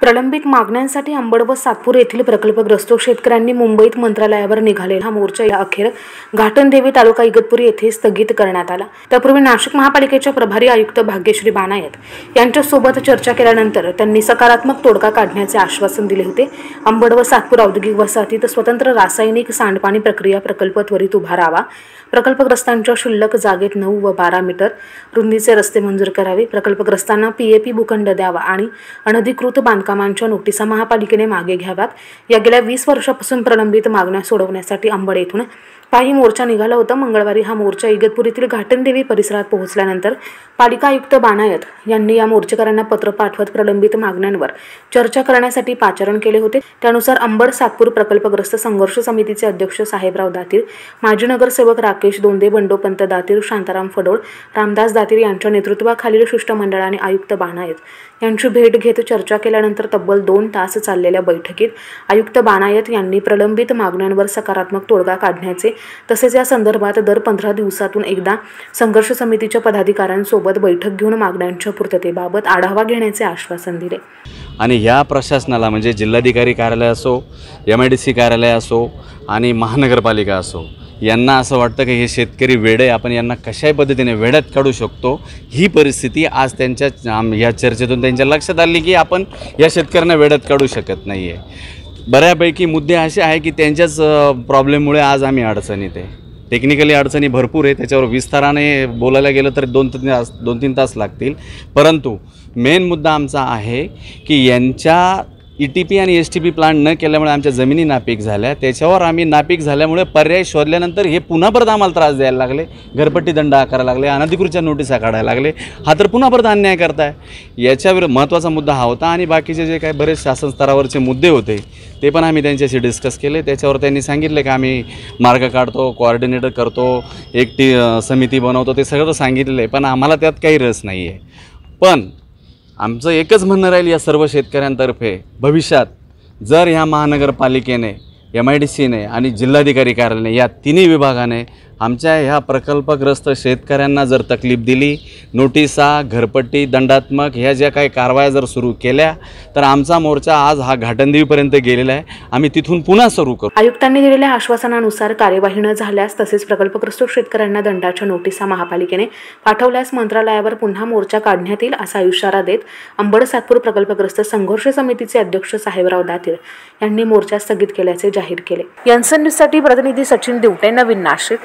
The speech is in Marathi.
प्रलंबित मागण्यांसाठी अंबड व सातपूर येथील प्रकल्पग्रस्त शेतकऱ्यांनी मुंबईत मंत्रालयावर निघालेला हा मोर्चा या अखेर घाटनदेवी तालुका इगतपुरी येथे स्थगित करण्यात आला. त्यापूर्वी नाशिक महापालिकेच्या प्रभारी आयुक्त भाग्यश्री बानायत यांच्यासोबत चर्चा केल्यानंतर त्यांनी सकारात्मक तोडगा काढण्याचे आश्वासन दिले होते. अंबड व सातपूर औद्योगिक वसाहतीत स्वतंत्र रासायनिक सांडपाणी प्रक्रिया प्रकल्प त्वरित उभारावा प्रकल्पग्रस्तांच्या शुल्लक जागेत नऊ व बारा मीटर रुंदीचे रस्ते मंजूर करावे. प्रकल्पग्रस्तांना पीएपी भूखंड द्यावा आणि अनधिकृत बांधकाम बांधकामांच्या नोटिसा महापालिकेने मागे घ्याव्यात. या गेल्या वीस वर्षापासून प्रलंबित मागण्या सोडवण्यासाठी अंबड येथून काही मोर्चा निघाला होता. मंगळवारी हा मोर्चा इगतपुरीतील घाटनदेवी परिसरात पोहोचल्यानंतर पालिका आयुक्त बानायत यांनी या मोर्चेकऱ्यांना पत्र पाठवत प्रलंबित मागण्यांवर चर्चा करण्यासाठी पाचारण केले होते. त्यानुसार अंबड सातपूर प्रकल्पग्रस्त संघर्ष समितीचे अध्यक्ष साहेबराव दातीर माजी नगरसेवक राकेश दोंदे बंडोपंत दातीर शांताराम फडोळ रामदास दातीर यांच्या नेतृत्वाखालील शिष्टमंडळाने आयुक्त बानायत यांची भेट घेत चर्चा केल्यानंतर तब्बल दोन तास चाललेल्या बैठकीत आयुक्त बानायत यांनी प्रलंबित मागण्यांवर सकारात्मक तोडगा काढण्याचे तसेच या संदर्भात दर पंधरा दिवसातून एकदा संघर्ष समितीच्या पदाधिकाऱ्यांसोबत बैठक घेऊन मागण्यांच्या पूर्ततेबाबत आढावा घेण्याचे आश्वासन दिले. आणि ह्या प्रशासनाला म्हणजे जिल्हाधिकारी कार्यालय असो एम आय डी सी कार्यालय असो आणि महानगरपालिका असो यांना असं वाटतं की हे शेतकरी वेडे आपण यांना कशाही पद्धतीने वेड्यात काढू शकतो. ही परिस्थिती आज त्यांच्या या चर्चेतून त्यांच्या लक्षात आली की आपण या शेतकऱ्यांना वेड्यात काढू शकत नाही आहे बऱ्यापैकी मुद्दे असे आहे की त्यांच्याच प्रॉब्लेममुळे आज आम्ही अडचणीत आहे. टेक्निकली अडचणी भरपूर आहे त्याच्यावर विस्ताराने बोलायला गेलं तर दोन तीन तास दोन तीन तास लागतील. परंतु मेन मुद्दा आमचा आहे की यांच्या ई टी पी आणि एस टी पी प्लांट न केल्यामुळे आमच्या जमिनी नापीक झाल्या. त्याच्यावर आम्ही नापीक झाल्यामुळे पर्याय शोधल्यानंतर हे पुन्हा परत आम्हाला त्रास द्यायला लागले. घरपट्टी दंड आकारायला लागले. अनधिकृतच्या नोटिसा काढायला लागले. हा तर पुन्हा परत अन्याय करताय. याच्यावर महत्त्वाचा मुद्दा हा होता आणि बाकीचे जे काही बरेच शासन स्तरावरचे मुद्दे होते ते पण आम्ही त्यांच्याशी डिस्कस केले. त्याच्यावर त्यांनी सांगितले की आम्ही मार्ग काढतो कोऑर्डिनेटर करतो एक टी समिती बनवतो ते सगळं सांगितलं आहे पण आम्हाला त्यात काही रस नाही आहे पण आमचं एकच म्हणणं राहील या सर्व शेतकऱ्यांतर्फे भविष्यात जर ह्या महानगरपालिकेने एम आय डी सीने आणि जिल्हाधिकारी कार्यालयाने या तिन्ही विभागाने आमच्या ह्या प्रकल्पग्रस्त शेतकऱ्यांना जर तकलीफ दिली नोटिसा घरपट्टी दंडात्मक ह्या ज्या काही कारवाया जर सुरू केल्या तर आमचा मोर्चा आज हा घाटंदेवीपर्यंत गेलेला आहे. आम्ही तिथून पुन्हा सुरू करू. आयुक्तांनी दिलेल्या आश्वासनानुसार कार्यवाही न झाल्यास तसेच प्रकल्पग्रस्त शेतकऱ्यांना दंडाच्या नोटिसा महापालिकेने पाठवल्यास मंत्रालयावर पुन्हा मोर्चा काढण्यात येईल असा इशारा देत अंबड सातपूर प्रकल्पग्रस्त संघर्ष समितीचे अध्यक्ष साहेबराव दातीर यांनी मोर्चा स्थगित केल्याचे जाहीर केले. यन्सन न्यूजसाठी प्रतिनिधी सचिन दिवटे नवीन नाशिक.